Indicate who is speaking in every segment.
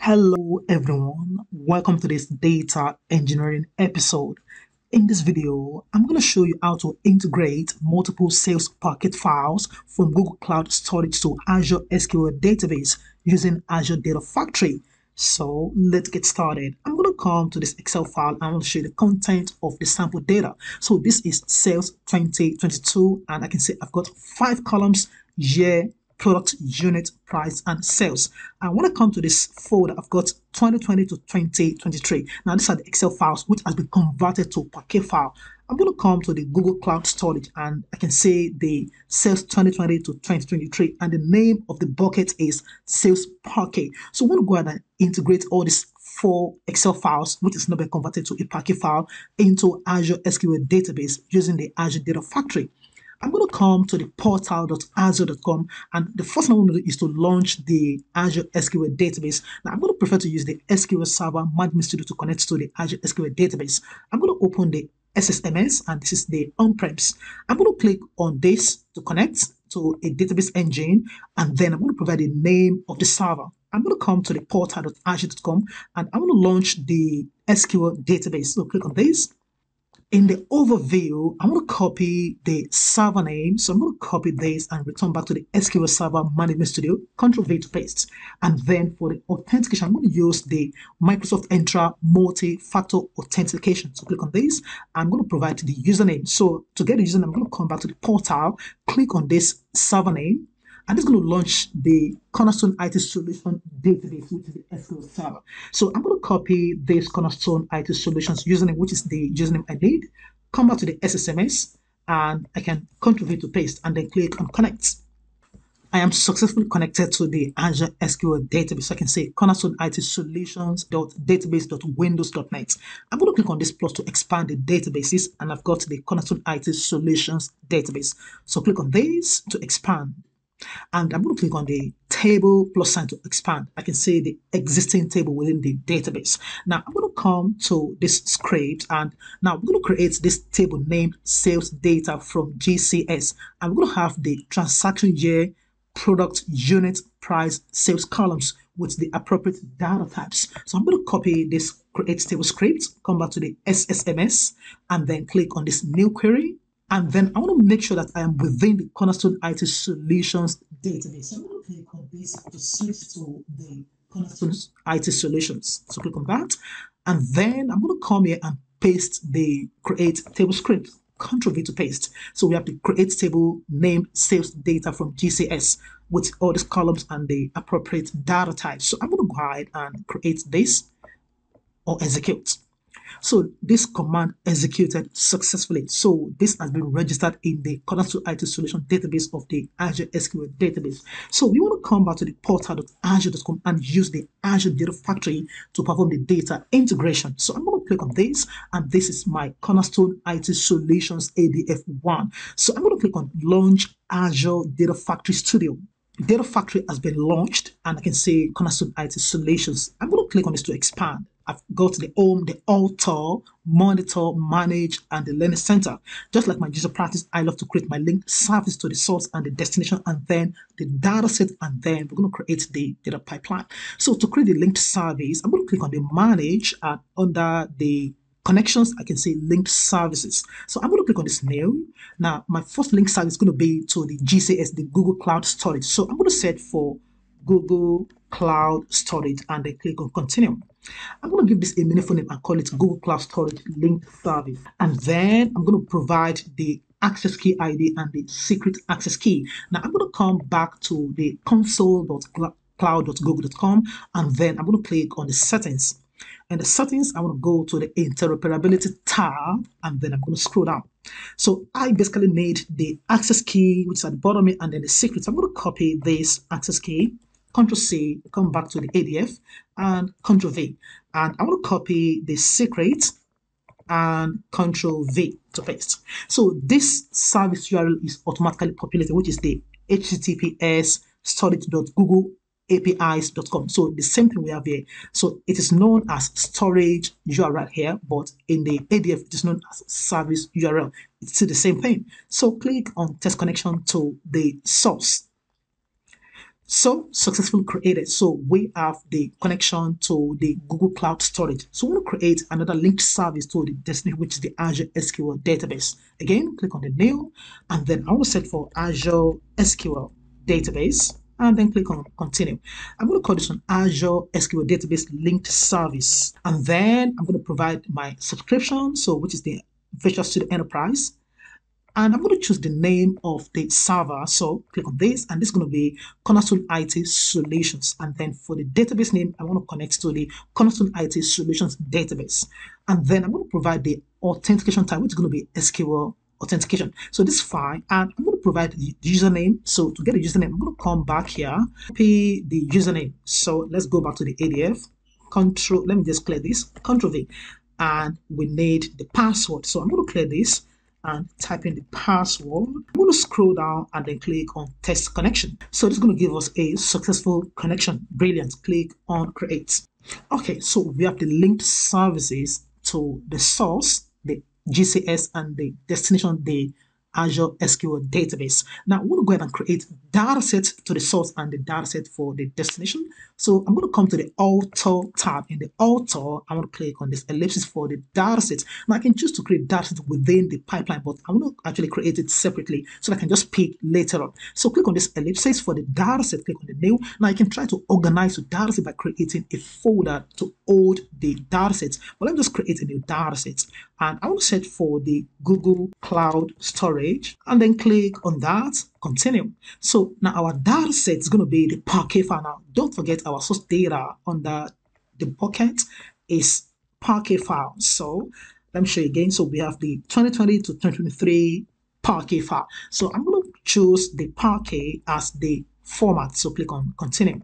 Speaker 1: Hello everyone, welcome to this data engineering episode. In this video, I'm going to show you how to integrate multiple sales Parquet files from Google Cloud Storage to Azure SQL Database using Azure Data Factory. So let's get started. I'm going to come to this Excel file and to show you the content of the sample data. So this is sales 2022 and I can see I've got five columns, year, product, unit, price, and sales. And when I come to this folder, I've got 2020 to 2023. Now, these are the Excel files which has been converted to Parquet file. I'm going to come to the Google Cloud Storage and I can say the sales 2020 to 2023 and the name of the bucket is sales Parquet. So I'm going to go ahead and integrate all these four Excel files, which is now been converted to a Parquet file into Azure SQL database using the Azure Data Factory. I'm going to come to the portal.azure.com and the first thing I want to do is to launch the Azure SQL database. Now I'm going to prefer to use the SQL Server Management Studio to connect to the Azure SQL database. I'm going to open the SSMS and this is the on-premise. I'm going to click on this to connect to a database engine and then I'm going to provide the name of the server. I'm going to come to the portal.azure.com and I'm going to launch the SQL database. So click on this in the overview, I'm going to copy the server name. So I'm going to copy this and return back to the SQL Server Management Studio, Control V to paste. And then for the authentication, I'm going to use the Microsoft Entra multi-factor authentication. So click on this. I'm going to provide the username. So to get the username, I'm going to come back to the portal, click on this server name, I'm just going to launch the Cornerstone IT Solution database, which is the SQL Server. So I'm going to copy this Cornerstone IT Solutions username, which is the username I need, come back to the SSMS, and I can control V to paste and then click on connect. I am successfully connected to the Azure SQL database. So I can say cornerstone IT solutions.database.windows.net. I'm going to click on this plus to expand the databases and I've got the cornerstone IT solutions database. So click on this to expand and I'm going to click on the table plus sign to expand. I can see the existing table within the database. Now I'm going to come to this script and now we're going to create this table named sales data from GCS. We're going to have the transaction year, product, unit, price, sales columns with the appropriate data types. So I'm going to copy this create table script, come back to the SSMS, and then click on this new query and then I want to make sure that I am within the Cornerstone IT Solutions database. So I'm going to click on this to switch to the Cornerstone IT Solutions. So click on that. And then I'm going to come here and paste the create table script. Control V to paste. So we have the create table name sales data from GCS with all these columns and the appropriate data types. So I'm going to go ahead and create this or execute. So this command executed successfully. So this has been registered in the Cornerstone IT Solution database of the Azure SQL database. So we want to come back to the portal.azure.com and use the Azure Data Factory to perform the data integration. So I'm going to click on this and this is my Cornerstone IT Solutions ADF1. So I'm going to click on Launch Azure Data Factory Studio. Data Factory has been launched and I can see Cornerstone IT Solutions. I'm going to click on this to expand. I've got the home, the Author, monitor, manage, and the learning center. Just like my user practice, I love to create my link service to the source and the destination, and then the data set, and then we're going to create the data pipeline. So to create the linked service, I'm going to click on the manage and under the connections, I can say linked services. So I'm going to click on this new. Now, my first link service is going to be to the GCS, the Google Cloud Storage. So I'm going to set for Google Cloud Storage and then click on continue. I'm going to give this a meaningful name and call it Google Cloud Storage Linked Service. And then I'm going to provide the access key ID and the secret access key. Now I'm going to come back to the console.cloud.google.com and then I'm going to click on the settings. In the settings, I want to go to the interoperability tab and then I'm going to scroll down. So I basically need the access key, which is at the bottom, and then the secrets. I'm going to copy this access key Control C, come back to the ADF, and Control V. And I want to copy the secret and Control V to paste. So this service URL is automatically populated, which is the https storage.googleapis.com. So the same thing we have here. So it is known as storage URL here, but in the ADF it is known as service URL. It's the same thing. So click on test connection to the source So successfully created. So we have the connection to the Google Cloud Storage. So we want to create another linked service to the destination, which is the Azure SQL database. Again, click on the new, and then I to set for Azure SQL database, and then click on continue. I'm going to call this an Azure SQL database linked service, and then I'm going to provide my subscription, so which is the Visual Studio Enterprise and I'm going to choose the name of the server. So click on this and this is going to be Cornerstone IT Solutions. And then for the database name, I want to connect to the Cornerstone IT Solutions database. And then I'm going to provide the authentication type, which is going to be SQL authentication. So this is fine. And I'm going to provide the username. So to get a username, I'm going to come back here, copy the username. So let's go back to the ADF. Control, let me just clear this, Control V. And we need the password. So I'm going to clear this and type in the password. I'm going to scroll down and then click on test connection. So is going to give us a successful connection. Brilliant. Click on create. Okay, so we have the linked services to the source, the GCS and the destination, the Azure SQL database. Now, we want to go ahead and create data set to the source and the data set for the destination. So I'm going to come to the Author tab. In the Author, I want to click on this ellipsis for the data set. Now, I can choose to create data set within the pipeline, but I want to actually create it separately so I can just pick later on. So click on this ellipsis for the data set. Click on the new. Now, I can try to organize the data set by creating a folder to hold the data sets. But let me just create a new data set. And I want to search for the Google Cloud Storage and then click on that continue. So now our data set is going to be the Parquet file. Now, don't forget our source data under the bucket is Parquet file. So let me show you again. So we have the 2020 to 2023 Parquet file. So I'm going to choose the Parquet as the format. So click on continue.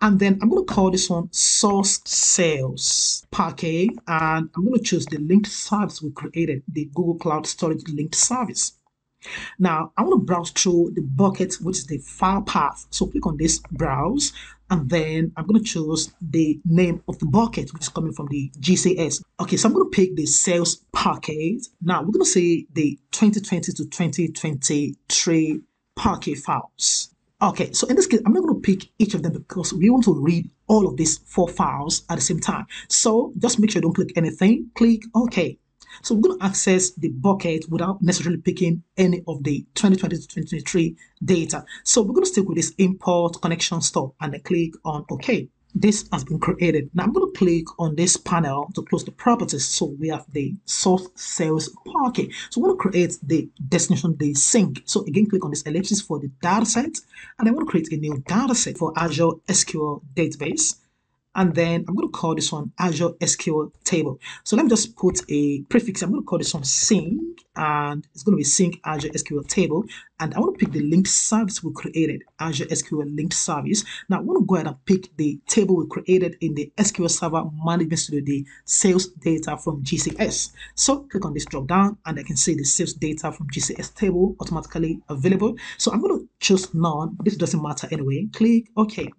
Speaker 1: And then I'm going to call this one source sales Parquet. And I'm going to choose the linked service we created, the Google Cloud Storage linked service. Now, I want to browse through the bucket, which is the file path. So click on this browse, and then I'm going to choose the name of the bucket, which is coming from the GCS. Okay, so I'm going to pick the sales Parquet. Now, we're going to say the 2020 to 2023 Parquet files. Okay, so in this case, I'm not going to pick each of them because we want to read all of these four files at the same time. So just make sure you don't click anything. Click OK. So we're going to access the bucket without necessarily picking any of the 2020 to 2023 data. So we're going to stick with this import connection stop and then click on OK. This has been created. Now I'm going to click on this panel to close the properties. So we have the source sales Parquet. So we want to create the destination, the sink. So again, click on this ellipsis for the data set. And I want to create a new data set for Azure SQL database and then I'm going to call this one Azure SQL table. So let me just put a prefix. I'm going to call this one sink and it's going to be sink Azure SQL table. And I want to pick the linked service we created, Azure SQL linked service. Now I want to go ahead and pick the table we created in the SQL Server Management Studio, the sales data from GCS. So click on this drop down and I can see the sales data from GCS table automatically available. So I'm going to choose none. This doesn't matter anyway. Click OK.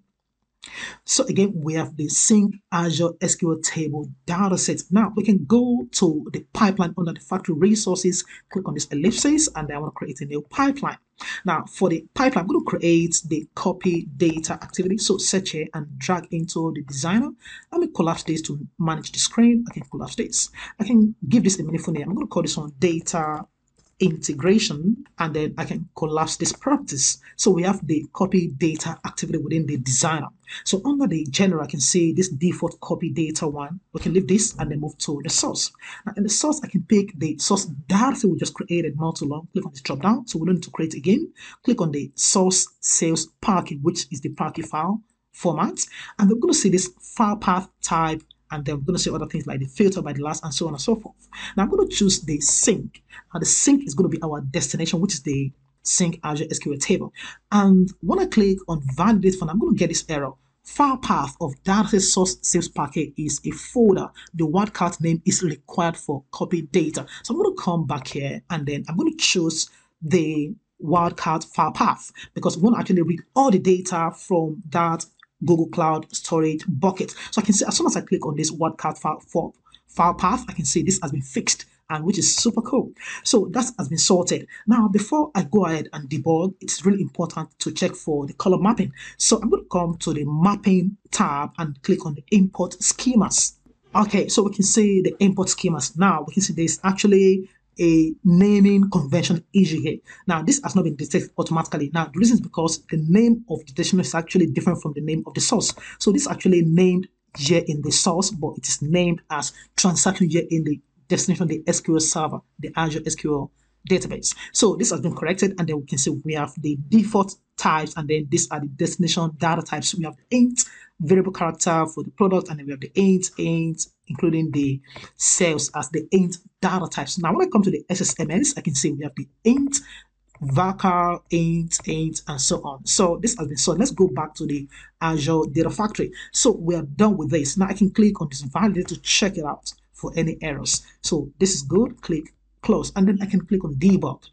Speaker 1: So again, we have the Sink Azure SQL table data set. Now we can go to the pipeline under the factory resources, click on this ellipsis, and I want to create a new pipeline. Now for the pipeline, I'm going to create the copy data activity. So search here and drag into the designer. Let me collapse this to manage the screen. I can collapse this. I can give this a meaningful name. I'm going to call this one data integration and then I can collapse these properties. So we have the copy data activity within the designer. So under the general, I can see this default copy data one. We can leave this and then move to the source. Now in the source, I can pick the source data we just created not too long. Click on this drop down. So we don't need to create again. Click on the source sales Parquet, which is the Parquet file format. And we're going to see this file path type and then we're going to see other things like the filter by the last and so on and so forth. Now I'm going to choose the sink. Now the sink is going to be our destination, which is the sink Azure SQL table. And when I click on validate file, I'm going to get this error. File path of data source sales Parquet is a folder. The wildcard name is required for copy data. So I'm going to come back here and then I'm going to choose the wildcard file path because we want to actually read all the data from that Google Cloud Storage bucket. So I can see as soon as I click on this wildcard file, for, file path, I can see this has been fixed and which is super cool. So that has been sorted. Now, before I go ahead and debug, it's really important to check for the color mapping. So I'm going to come to the mapping tab and click on the import schemas. Okay, so we can see the import schemas. Now we can see there's actually a naming convention issue here. Now, this has not been detected automatically. Now, the reason is because the name of the destination is actually different from the name of the source. So this is actually named here in the source, but it is named as transaction here in the destination, the SQL server, the Azure SQL database. So this has been corrected, and then we can see we have the default types, and then these are the destination data types. We have int variable character for the product, and then we have the int, int, including the sales as the int data types. Now, when I come to the SSMS, I can see we have the int, varchar, int, int, and so on. So this has been so. Let's go back to the Azure Data Factory. So we are done with this. Now I can click on this value to check it out for any errors. So this is good. Click close, and then I can click on debug.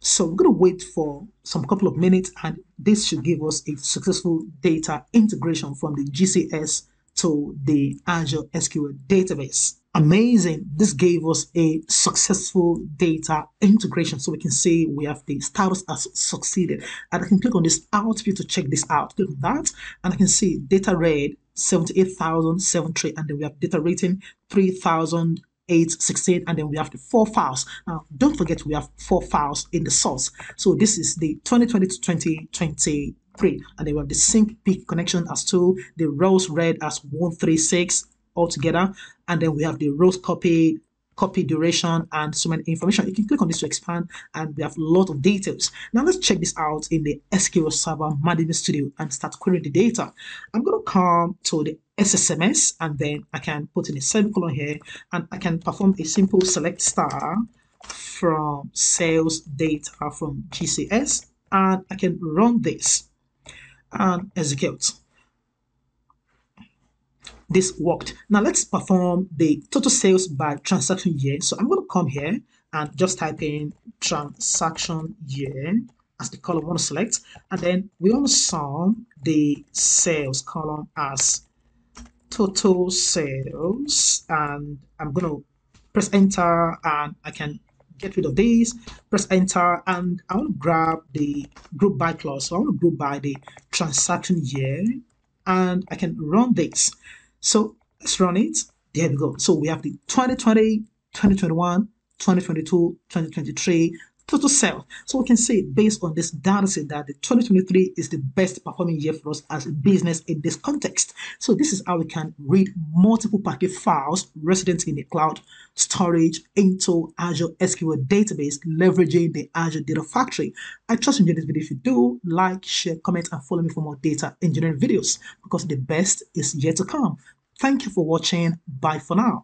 Speaker 1: So we're going to wait for some couple of minutes and this should give us a successful data integration from the GCS to the Azure SQL database. Amazing. This gave us a successful data integration. So we can see we have the status has succeeded. And I can click on this output to check this out. Click on that and I can see data read 78,073 and then we have data rating 3,000 8, 16, and then we have the four files. Now, don't forget we have four files in the source. So this is the 2020 to 2023, and then we have the sink peak connection as 2, the rows read as 136 altogether, and then we have the rows copied copy duration and so many information. You can click on this to expand and we have a lot of details. Now let's check this out in the SQL Server Management Studio and start querying the data. I'm going to come to the SSMS and then I can put in a semicolon here and I can perform a simple select star from sales data from GCS and I can run this and execute this worked. Now let's perform the total sales by transaction year. So I'm going to come here and just type in transaction year as the column I want to select. And then we want to sum the sales column as total sales. And I'm going to press enter and I can get rid of these, press enter, and I want to grab the group by clause. So I want to group by the transaction year and I can run this. So let's run it. There we go. So we have the 2020, 2021, 2022, 2023 total sales. So we can say based on this data set that the 2023 is the best performing year for us as a business in this context. So this is how we can read multiple Parquet files resident in the cloud storage into Azure SQL database leveraging the Azure Data Factory. I trust you enjoyed this video. If you do, like, share, comment, and follow me for more data engineering videos because the best is yet to come. Thank you for watching. Bye for now.